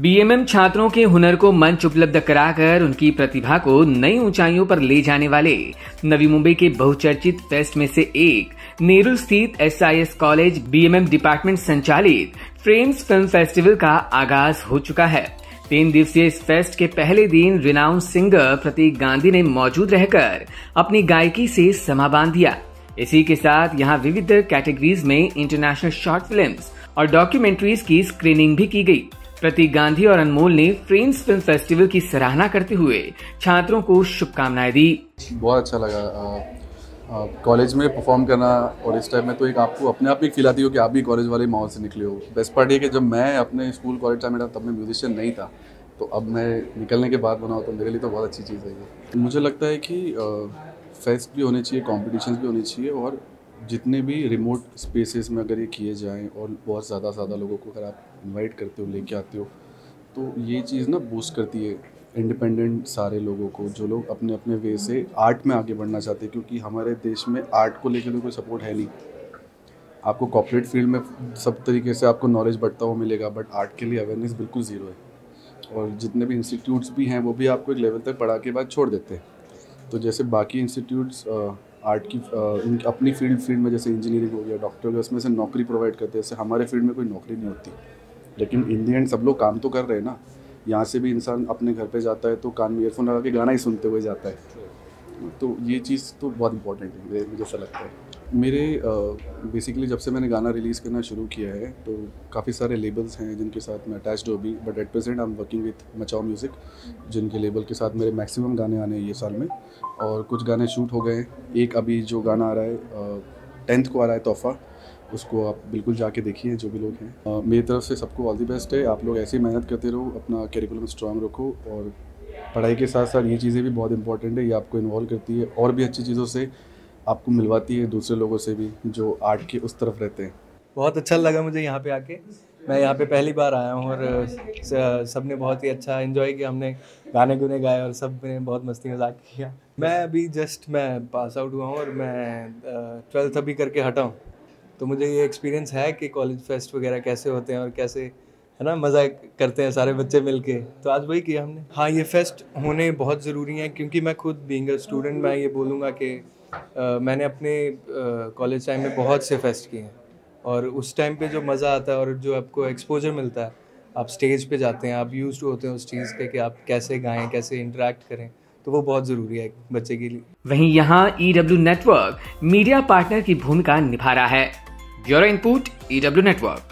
BMM छात्रों के हुनर को मंच उपलब्ध कराकर उनकी प्रतिभा को नई ऊंचाइयों पर ले जाने वाले नवी मुंबई के बहुचर्चित फेस्ट में से एक, नेहरू स्थित एसआईएस कॉलेज बीएमएम डिपार्टमेंट संचालित फ्रेम्स फ़िल्म फेस्टिवल का आगाज़ हो चुका है। तीन दिवसीय इस फेस्ट के पहले दिन रिनाउंड सिंगर प्रतीक गांधी ने मौजूद रहकर अपनी गायकी से समा बाँध दिया। इसी के साथ यहाँ विविध कैटेगरीज में इंटरनेशनल शॉर्ट फिल्म्स और डॉक्यूमेंट्रीज की स्क्रीनिंग भी की गई। प्रतीक गांधी और अनमोल ने फ्रेंड्स फ़िल्म फेस्टिवल की सराहना करते हुए छात्रों को शुभकामनाएँ दी। बहुत अच्छा लगा। कॉलेज में परफॉर्म करना और इस टाइम में तो एक आपको अपने आप ही फील आती हो कि आप भी कॉलेज वाले माहौल से निकले हो। बेस्ट पार्ट ये कि जब मैं अपने स्कूल कॉलेज टाइम में तब मैं म्यूजिशियन नहीं था। तो अब मैं निकलने के बाद बनाऊँ तो मेरे लिए तो बहुत अच्छी चीज़ है मुझे लगता है कि फेस्ट भी होने चाहिए कॉम्पिटिशन भी होने चाहिए और जितने भी रिमोट स्पेसेस में अगर ये किए जाएँ और बहुत ज़्यादा ज़्यादा लोगों को अगर आप इनवाइट करते हो, लेके आते हो तो ये चीज़ ना बूस्ट करती है इंडिपेंडेंट सारे लोगों को, जो लोग अपने अपने वे से आर्ट में आगे बढ़ना चाहते हैं, क्योंकि हमारे देश में आर्ट को लेकर तो कोई सपोर्ट है नहीं। आपको कॉपरेट फ़ील्ड में सब तरीके से आपको नॉलेज बढ़ता हुआ मिलेगा बट आर्ट के लिए अवेयरनेस बिल्कुल ज़ीरो है। और जितने भी इंस्टीट्यूट्स भी हैं, वो भी आपको एक लेवल तक पढ़ा के बाद छोड़ देते हैं। तो जैसे बाकी इंस्टीट्यूट्स आर्ट की उनकी अपनी फ़ील्ड फ़ील्ड में जैसे इंजीनियरिंग हो गया डॉक्टर गया उसमें से नौकरी प्रोवाइड करते हैं। जैसे हमारे फ़ील्ड में कोई नौकरी नहीं होती। लेकिन इन दी एंड सब लोग काम तो कर रहे हैं ना। यहाँ से भी इंसान अपने घर पे जाता है तो कान में ईयरफोन लगा के गाना ही सुनते हुए जाता है। तो ये चीज़ तो बहुत इंपॉर्टेंट है मुझे ऐसा लगता है। मेरे बेसिकली जब से मैंने गाना रिलीज़ करना शुरू किया है तो काफ़ी सारे लेबल्स हैं जिनके साथ मैं अटैच्ड हो भी but at present I am working with Machao music जिनके लेबल के साथ मेरे मैक्सिमम गाने आने हैं ये साल में। और कुछ गाने शूट हो गए हैं। एक अभी जो गाना आ रहा है टेंथ को आ रहा है तोहफ़ा, उसको आप बिल्कुल जाके देखिए, जो भी लोग हैं। मेरी तरफ़ से सबको ऑल दी बेस्ट है। आप लोग ऐसे मेहनत करते रहो, अपना कैरिकुलम स्ट्रांग रखो, और पढ़ाई के साथ साथ ये चीज़ें भी बहुत इंपॉर्टेंट है, ये आपको इन्वॉल्व करती है। और भी अच्छी चीज़ों से आपको मिलवाती है दूसरे लोगों से भी, जो आर्ट के उस तरफ़ रहते हैं। बहुत अच्छा लगा मुझे यहाँ पे आके। मैं यहाँ पे पहली बार आया हूँ और सबने बहुत ही अच्छा इन्जॉय किया। हमने गाने गुने गाए और सबने बहुत मस्ती मज़ाक किया। मैं अभी जस्ट मैं पास आउट हुआ हूँ और मैं ट्वेल्थ अभी करके हटा हूँ। तो मुझे ये एक्सपीरियंस है कि कॉलेज फेस्ट वगैरह कैसे होते हैं और कैसे है ना? मज़ा करते हैं सारे बच्चे मिल के तो आज वही किया हमने। हाँ ये फेस्ट होने बहुत ज़रूरी हैं क्योंकि मैं खुद बींग स्टूडेंट मैं ये बोलूँगा कि मैंने अपने कॉलेज टाइम में बहुत से फेस्ट किए हैं। और उस टाइम पे जो मज़ा आता है और जो आपको एक्सपोजर मिलता है आप स्टेज पे जाते हैं आप यूज़ होते हैं उस चीज़ के कि आप कैसे गाएँ कैसे इंटरेक्ट करें तो वो बहुत ज़रूरी है बच्चे के लिए। वहीं यहाँ E W network media partner की भूमिका निभा रहा है। Bureau input EW network